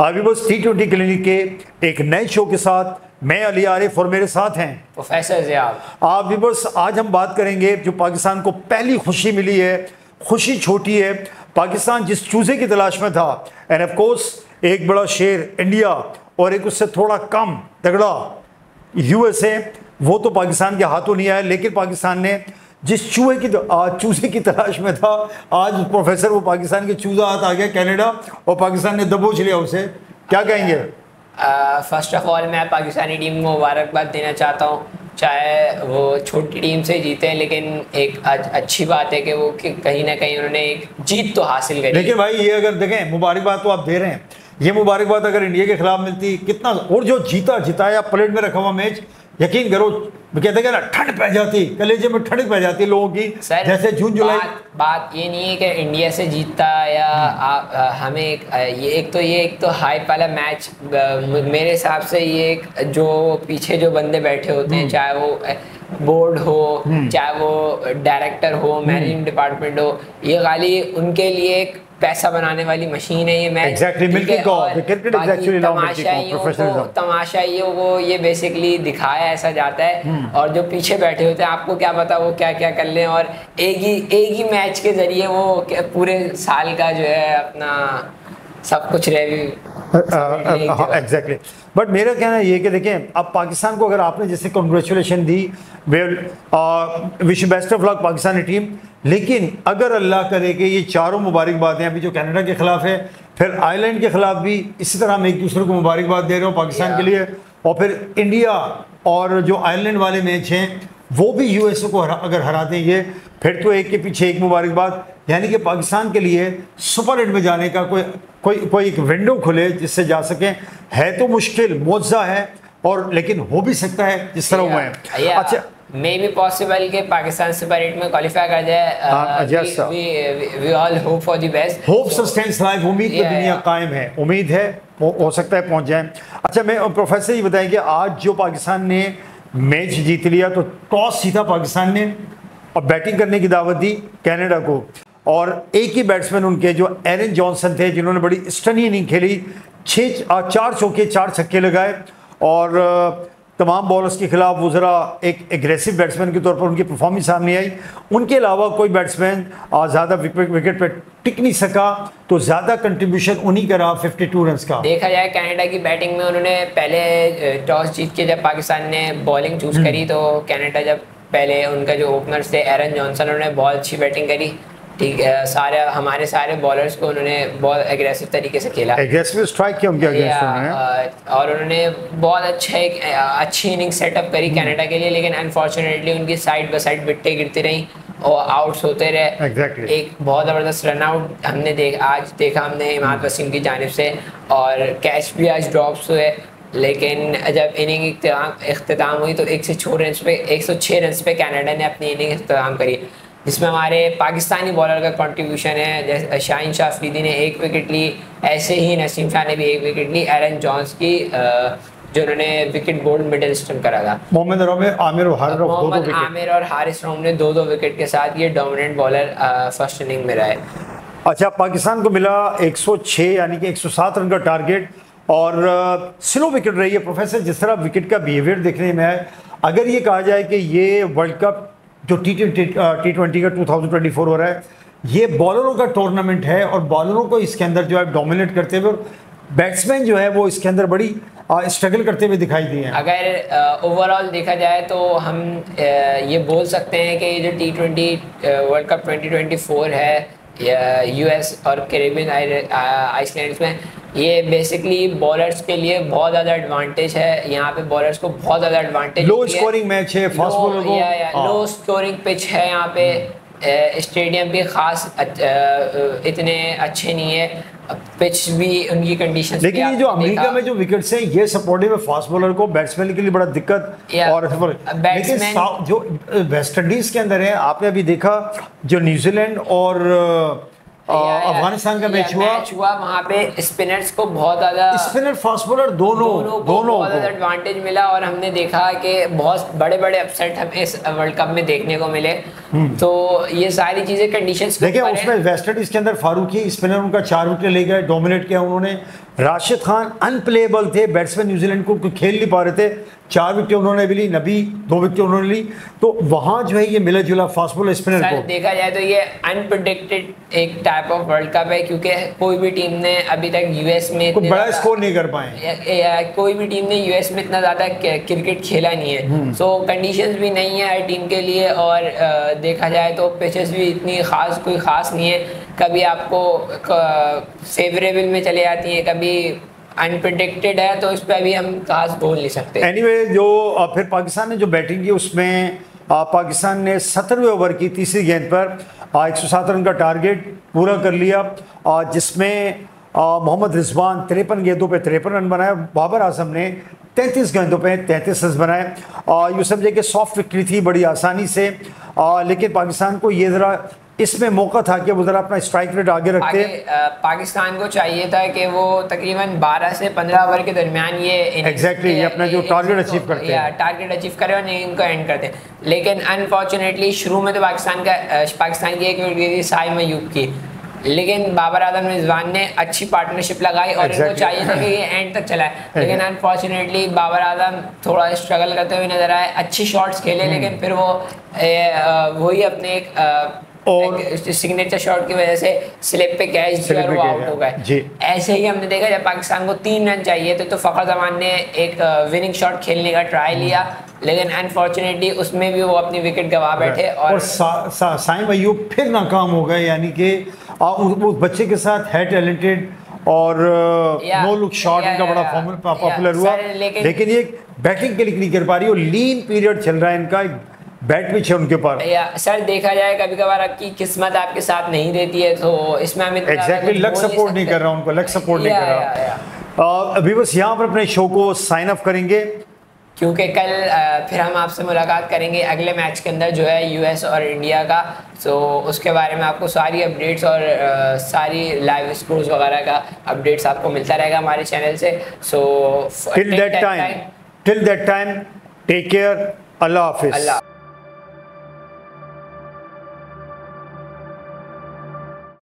अभी बस T twenty clinic के एक नए शो के साथ मैं अली आरिफ और मेरे साथ हैं। प्रोफेसर ज़ियाब आप बस आज हम बात करेंगे जो पाकिस्तान को पहली खुशी मिली है खुशी छोटी है पाकिस्तान जिस चूजे की तलाश में था। एंड ऑफ़ कोर्स एक बड़ा शेर इंडिया और एक उससे थोड़ा कम तगड़ा यूएसए वो तो पाकिस्तान के हाथों नहीं आया लेकिन पाकिस्तान ने जिस चूहे की चूजे की तलाश में था आज प्रोफेसर वो पाकिस्तान के चूजा हाथ आ गया कनाडा और पाकिस्तान ने दबोच लिया उसे। क्या कहेंगे? फ़र्स्ट ऑफ़ ऑल मैं पाकिस्तानी टीम को मुबारकबाद देना चाहता हूँ। चाहे वो छोटी टीम से जीते हैं लेकिन एक आज अच्छी बात है कि वो कि कहीं ना कहीं उन्होंने एक जीत तो हासिल करी। लेकिन भाई ये अगर देखें मुबारकबाद तो आप दे रहे हैं। ये मुबारकबाद अगर इंडिया के खिलाफ मिलती कितना और जो जीता जिताया प्लेट में रखा हुआ मैच यकीन करो कहते हैं ना ठंड पै जाती कलेजे में ठंड पै जाती लोगों की जैसे जून जुलाई बात, बात ये नहीं है कि इंडिया से जीतता या आ, आ, हमें एक, ये एक तो ये एक तो हाइप वाला मैच मेरे हिसाब से ये एक जो पीछे जो बंदे बैठे होते हैं हम्म। चाहे वो बोर्ड हो हम्म। चाहे वो डायरेक्टर हो मैनेजिंग। डिपार्टमेंट हो ये खाली उनके लिए एक पैसा बनाने वाली मशीन है ये मैच exactly, तमाशाइयों को ये बेसिकली दिखाया ऐसा जाता है। Hmm. और जो पीछे बैठे होते हैं आपको क्या पता वो क्या क्या कर लें और एक ही एक ही मैच के ज़रिए वो पूरे साल का जो है अपना सब कुछ रह एग्जैक्टली बट मेरा कहना ये कि देखें अब पाकिस्तान को अगर आपने जैसे congratulation the well wish best of luck Pakistani team लेकिन अगर अल्लाह करे कि ये चारों मुबारकबादें अभी जो कनाडा के ख़िलाफ़ है फिर आयरलैंड के ख़िलाफ़ भी इसी तरह हम एक दूसरे को मुबारकबाद दे रहे हो पाकिस्तान के लिए। और फिर इंडिया और जो आयरलैंड वाले मैच हैं वो भी यूएसए को हरा, अगर हरा देंगे फिर तो एक के पीछे एक मुबारकबाद। यानी कि पाकिस्तान के लिए सुपर एट में जाने का कोई कोई कोई एक विंडो खुले जिससे जा सके। है तो मुश्किल मुआवजा है और लेकिन हो भी सकता है जिस तरह हुआ है। अच्छा। मे बी पॉसिबल कि पाकिस्तान सुपर एट में क्वालिफाई कर जाए we all hope for the best hope sustains life उम्मीद की दुनिया कायम है। उम्मीद है हो सकता है पहुँच जाए। अच्छा मैं प्रोफेसर ये बताएँ कि आज जो पाकिस्तान ने मैच जीत लिया तो टॉस जीता पाकिस्तान ने और बैटिंग करने की दावत दी कनाडा को। और एक ही बैट्समैन उनके जो एरन जॉनसन थे जिन्होंने बड़ी स्टनी इनिंग खेली। छः चार चौके चार छक्के लगाए और तमाम बॉलर्स के खिलाफ वो ज़रा एक एग्रेसिव बैट्समैन के तौर पर उनकी परफॉर्मेंस सामने आई। उनके अलावा कोई बैट्समैन ज़्यादा विकेट विकेट पर टिक नहीं सका तो ज़्यादा कंट्रीब्यूशन उन्हीं का रहा 52 रन का। देखा जाए कनाडा की बैटिंग में उन्होंने पहले टॉस जीत के जब पाकिस्तान ने बॉलिंग चूज़ हम्म। करी तो कनाडा जब पहले उनका जो ओपनर्स थे एरन जॉनसन उन्होंने बहुत अच्छी बैटिंग करी। ठीक है सारे हमारे सारे बॉलर्स को उन्होंने बहुत एग्रेसिव तरीके से खेला एग्रेसिव स्ट्राइक किया उनके अगेंस्ट और उन्होंने बहुत अच्छा एक अच्छी इनिंग सेटअप करी कनाडा hmm. के लिए लेकिन अनफॉर्चुनेटली उनकी साइड बाय साइड बिट्टे गिरती रही और आउट्स होते रहे exactly. एक बहुत ज़बरदस्त रन आउट हमने देख आज देखा हमने इमाद hmm. वसीम की जानब से और कैच भी आज ड्रॉप्स हुए लेकिन जब इनिंग अख्ताम हुई तो एक सौ छः रन पे एक सौ छः रन पे कनाडा ने अपनी इनिंग अख्ताम करी जिसमें हमारे पाकिस्तानी बॉलर का कंट्रीब्यूशन है जैसे शाहिन शाह अफरीदी ने एक विकेट ली ऐसे ही नसीम शाह ने भी एक विकेट ली एरन जॉन्स की जो उन्होंने विकेट बोर्ड मिडिल स्टम करा था। मोहम्मद आमिर और मोहम्मद आमिर और हारिस रोम ने दो दो विकेट के साथ ये डोमिनेंट बॉलर फ़र्स्ट इनिंग में रहे। अच्छा पाकिस्तान को मिला 106 यानी कि 107 रन का टारगेट और स्लो विकेट रही है प्रोफेसर जिस तरह विकेट का बिहेवियर देखने में है अगर ये कहा जाए कि ये वर्ल्ड कप जो टी ट्वेंटी टी ट्वेंटी का 2024 हो रहा है ये बॉलरों का टूर्नामेंट है और बॉलरों को इसके अंदर जो है डोमिनेट करते हुए बैट्समैन जो है वो इसके अंदर बड़ी स्ट्रगल करते हुए दिखाई दिए अगर ओवरऑल देखा जाए तो हम आ, ये बोल सकते हैं कि जो टी ट्वेंटी वर्ल्ड कप 2024 है यूएस और कैरेबियन आइसलैंड्स में ये बेसिकली बॉलर्स के लिए बहुत ज़्यादा एडवांटेज है। यहाँ पे बॉलर्स को बहुत ज़्यादा एडवांटेज लो स्कोरिंग मैच है फास्ट बॉलर को। लो स्कोरिंग पिच है। यहाँ पे। स्टेडियम भी खास इतने अच्छे नहीं है। पिच भी उनकी कंडीशन लेकिन ये जो अमेरिका में जो विकेट्स हैं ये सपोर्टिव है फास्ट बॉलर को। बैट्समैन के लिए बड़ा दिक्कत और लेकिन जो वेस्ट इंडीज के अंदर है आपने अभी देखा जो न्यूजीलैंड और अफ़गानिस्तान का मैच हुआ। मैच हुआ वहाँ पे स्पिनर्स को बहुत ज़्यादा स्पिनर फास्ट बॉलर दोनों दोनों बहुत ज़्यादा एडवांटेज मिला और हमने देखा कि बहुत बड़े बड़े अपसेट हमें इस वर्ल्ड कप में देखने को मिले। तो ये सारी चीज़ें कंडीशंस देखिए उसमें वेस्ट इंडीज के अंदर फारूकी स्पिनर उनका चार विकेट ले गए डोमिनेट किया उन्होंने। राशिद खान अनप्लेबल थे बैट्समैन न्यूजीलैंड को खेल नहीं पा रहे थे। चार विकेट उन्होंने भी ली नबी दो विकेट उन्होंने ली। तो वहाँ जो है ये मिला जुला फास्ट बॉलर स्पिनर को। देखा जाए तो ये अनप्रोडिक्टेड एक टाइप ऑफ़ वर्ल्ड कप है क्योंकि कोई भी टीम ने अभी तक यूएस में कोई बड़ा स्कोर नहीं कर पाए। कोई भी टीम ने यूएस में इतना ज़्यादा क्रिकेट खेला नहीं है। सो हम्म। कंडीशंस भी नहीं है हर टीम के लिए और देखा जाए तो पिचेस भी इतनी खास कोई खास नहीं है। कभी आपको फेवरेबल में चले जाती हैं कभी अनप्रडिक्टेड है तो इस पर अभी हम खास बोल नहीं सकते। एनीवे anyway, जो फिर पाकिस्तान ने जो बैटिंग की उसमें पाकिस्तान ने सत्रहवें ओवर की तीसरी गेंद पर एक सौ सात रन का टारगेट पूरा कर लिया। जिसमें मोहम्मद रिजवान तिरपन गेंदों पे तिरपन रन बनाए। बाबर आज़म ने तैंतीस घंटों पे तैंतीस रन बनाए। और यूँ समझे कि सॉफ्ट विक्ट्री थी बड़ी आसानी से। आ, लेकिन पाकिस्तान को ये ज़रा इसमें मौका था कि वो जरा अपना स्ट्राइक रेट आगे रखते। आगे, पाकिस्तान को चाहिए था कि वो तकरीबन 12 से 15 ओवर के दरमियान ये एग्जैक्टली exactly, अपना जो टारगेट अचीव करते हैं। टारगेट अचीव करें और इनको एंड करते हैं। लेकिन अनफॉर्चुनेटली शुरू में तो पाकिस्तान का पाकिस्तान की एक विकेट थी साई मयूब की। लेकिन बाबर आज़म रिजवान ने अच्छी पार्टनरशिप लगाई और exactly. इनको चाहिए था कि ये एंड तक चलाए लेकिन अनफॉर्चुनेटली बाबर आज़म थोड़ा स्ट्रगल करते हुए नज़र आए अच्छी शॉट्स खेले हम्म। लेकिन फिर वो वही अपने एक और सिग्नेचर शॉट की वजह से स्लिप पे कैच दिया और वो आउट हो गए। ऐसे ही हमने देखा जब पाकिस्तान को तीन रन चाहिए थे तो फ़खर जमान ने एक विनिंग शॉट खेलने का ट्राई लिया लेकिन अनफॉर्चुनेटली उसमें भी वो अपनी विकेट गवा बैठे और, और सा, सा, साइम अयूब फिर नाकाम हो गए यानी कि उस बच्चे के साथ है टैलेंटेड और नो लुक शॉट इनका बड़ा पॉपुलर हुआ। लेकिन ये बैटिंग के लिए नहीं कर पा रही और लीन पीरियड चल रहा है इनका। बैट पिच है उनके पास। सर देखा जाए कभी कभार आपकी किस्मत आपके साथ नहीं देती है तो इसमें हम एग्जैक्टली लक सपोर्ट नहीं कर रहा उनको लक सपोर्ट नहीं कर रहा। अभी बस यहाँ पर अपने शो को साइन अप करेंगे। क्योंकि कल फिर हम आपसे मुलाकात करेंगे अगले मैच के अंदर जो है यूएस और इंडिया का। तो उसके बारे में आपको सारी अपडेट्स और सारी लाइव स्कोर्स वगैरह का अपडेट्स आपको मिलता रहेगा हमारे चैनल से। So till that time till that time take care Allah हाफिज़